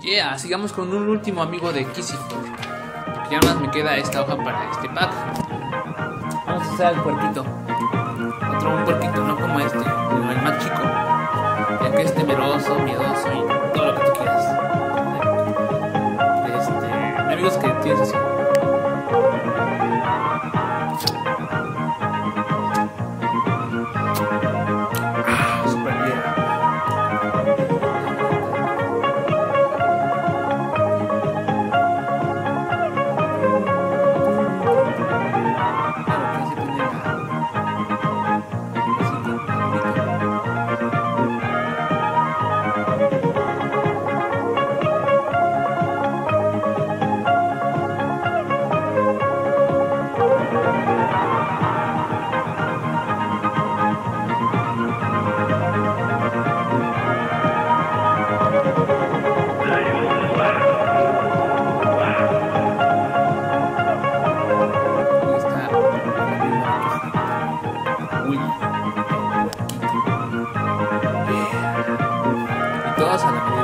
Yeah, sigamos con un último amigo de Kisifor. Ya más me queda esta hoja para este pack. Vamos a hacer al puerquito. Otro un puerquito, no como este, sino el más chico. Ya que es temeroso, miedoso y todo lo que tú quieras. Este, amigos que tienes así. Y todos a la medida.